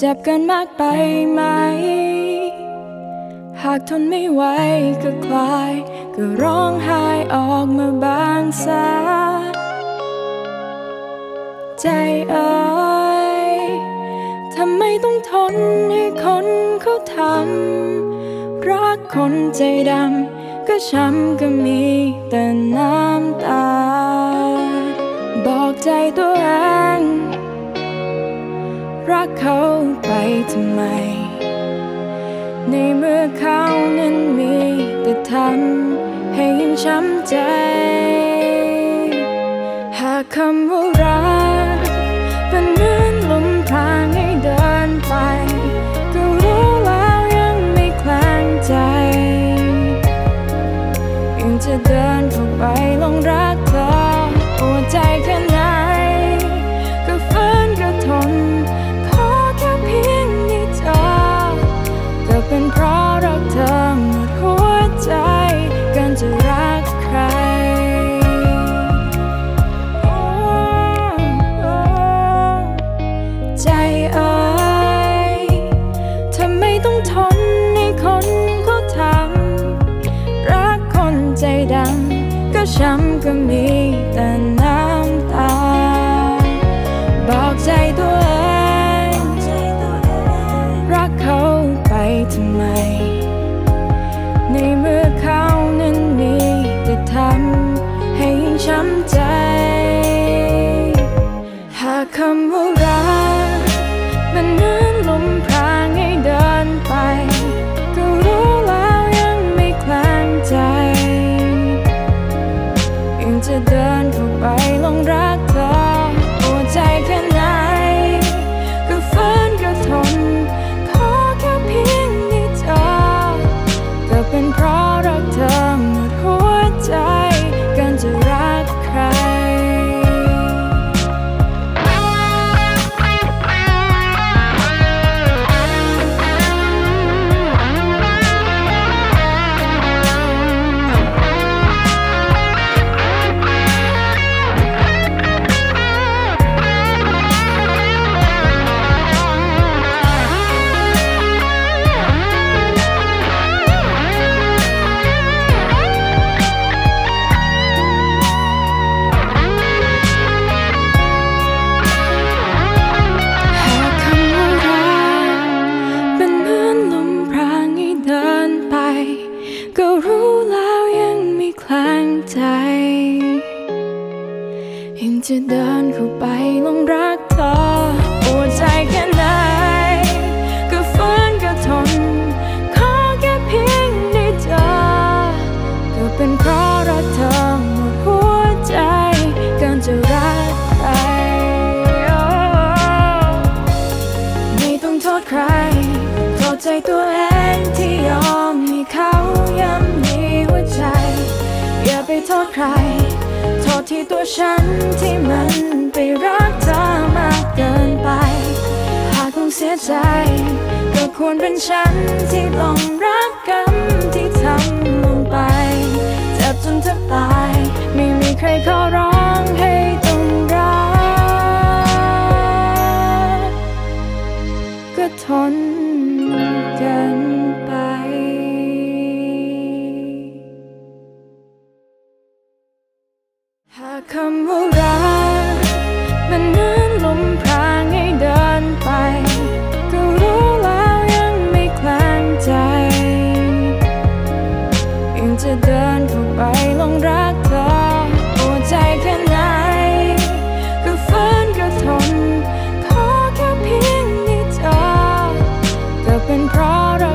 เจ็บกันมากไปไหม หากทนไม่ไหวก็คลาย ก็ร้องไห้ออกมาบางสาใจเอ่ยทำไมต้องทนให้คนเขาทำ รักคนใจดำ ก็ช้ำก็มีแต่น้ำตา บอกใจตัวเอง รักเขาไปทำไม ในเมื่อเขานั้นมีแต่ทำให้ยิ่งช้ำใจ หากคำว่ารัก ใจดำก็ช้ำก็มีแต่ ก็รู้แล้วยังไม่คลางใจยังจะเดินเข้าไปลงรักเธอปวดใจแค่ไหนก็ฝืนก็ทน ขอแค่เพียงได้เจอก็เป็นเพราะรักเธอหมดหัวใจกันจะรักใครไม่ต้องโทษใคร ใจตัวเองที่ยอมให้เขาย้ำในหัวใจ อย่าไปโทษใคร โทษที่ตัวฉันที่มันไปรักเธอมากเกินไป หากคงเสียใจ ก็ควรเป็นฉันที่ต้องรักกรรมที่ทำลงไป เจ็บจนแทบตาย ไม่มีใครขอร้อง up and proud of